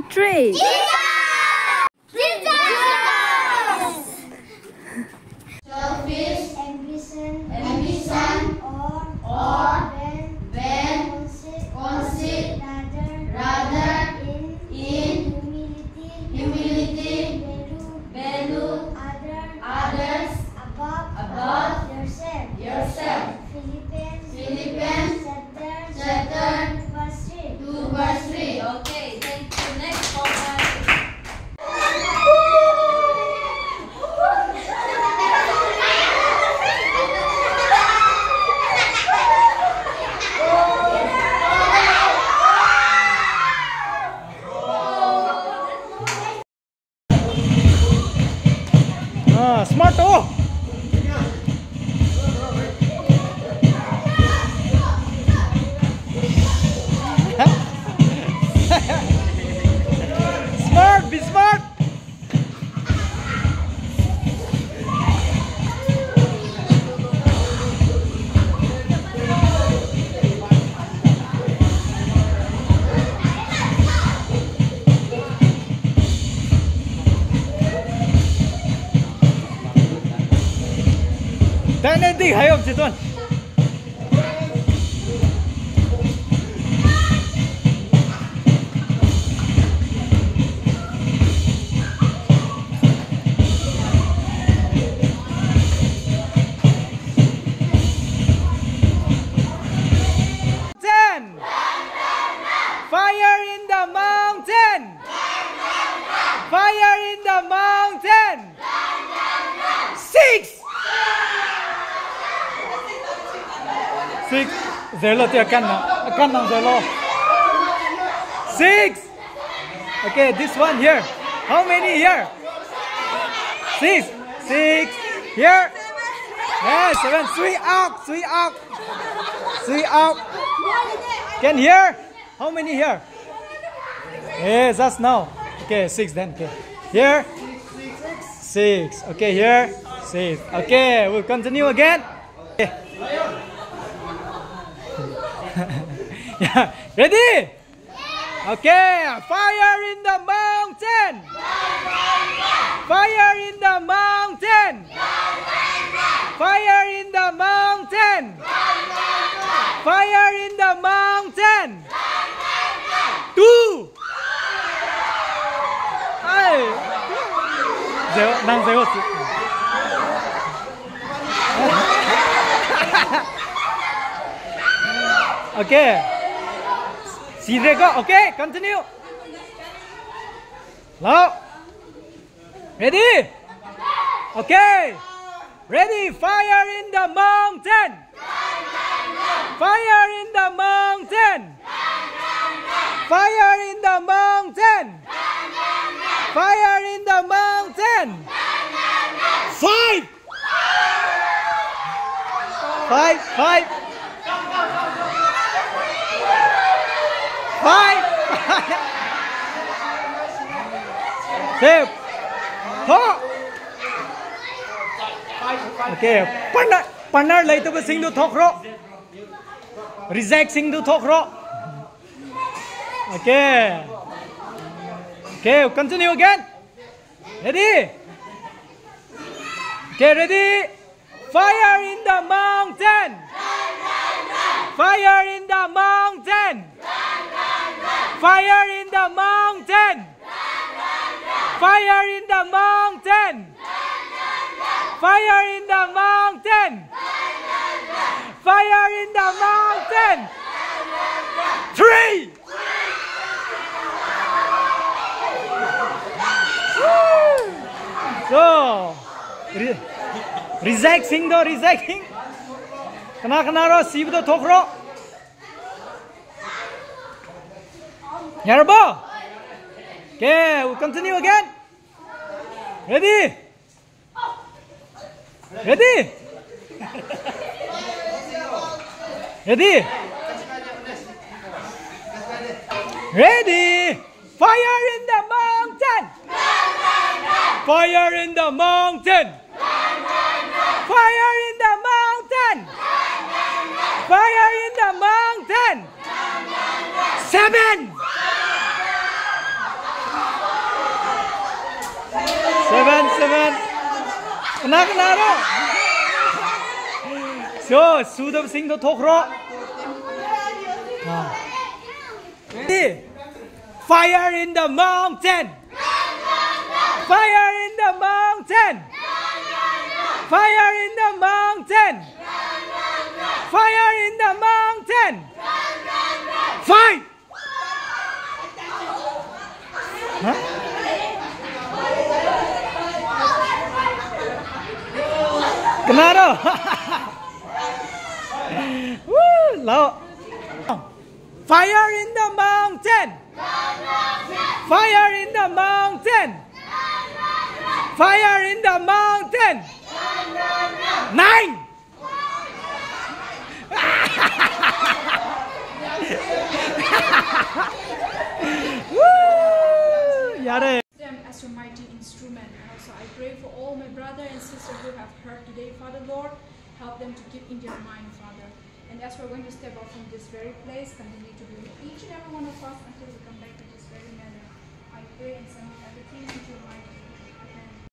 three. Selfish, 咱内地还有几段 Six. Zero tiya kan na. Kan na zero. Six. Okay, this one here. How many here? Six. Six. Here. Yes, seven. Three out. Three out. Three out. Can hear? How many here? Yes, that's now. Okay, six then. Okay. Here. Six. Okay, here. Six. Okay, we'll continue again. Okay. yeah. Ready? Okay. Fire in the mountain. Fire in the mountain. Fire in the mountain. Fire in the mountain. Two. Ay. Zero. Nang Okay. सीधे go. Okay. Continue. Now. Ready? Okay. Ready. Fire in the mountain. Fire in the mountain. Fire in the mountain. Fire in the mountain. Five. Five. Five. Five. Six. Four. Okay. Partner. Partner later ba sing do thok ro. Reject do thok ro. Okay. Okay, continue again. Ready? Okay, ready? Fire in the mountain. Fire in the mountain. Fire in the mountain. Fire in the mountain. Fire in the mountain. Fire in the mountain. Three. So, re- reject sing do rejecting. Kana kana ro sib do. Yarbo. Okay, we'll continue again. Ready? Ready? Ready? Ready? Fire in the mountain! Fire in the mountain! Fire in the mountain! Fire in the mountain! Seven! Seven. Kena, kena, no? So, Sudam Singh to Thokro. Ready? Ah. Fire in the mountain! Fire in the mountain! Fire in the mountain! Fire in the mountain! Fight! Woo, low. Fire in the mountain! Fire in the mountain! Fire in the mountain! Nine! Woo! Yare. them as your mighty instrument. And also I pray for all my brother and sister who have heard today, Father Lord, help them to keep in their mind, Father. And as we're going to step out from this very place, continue to be with each and every one of us until we come back to this very manner. I pray and submit everything into your mighty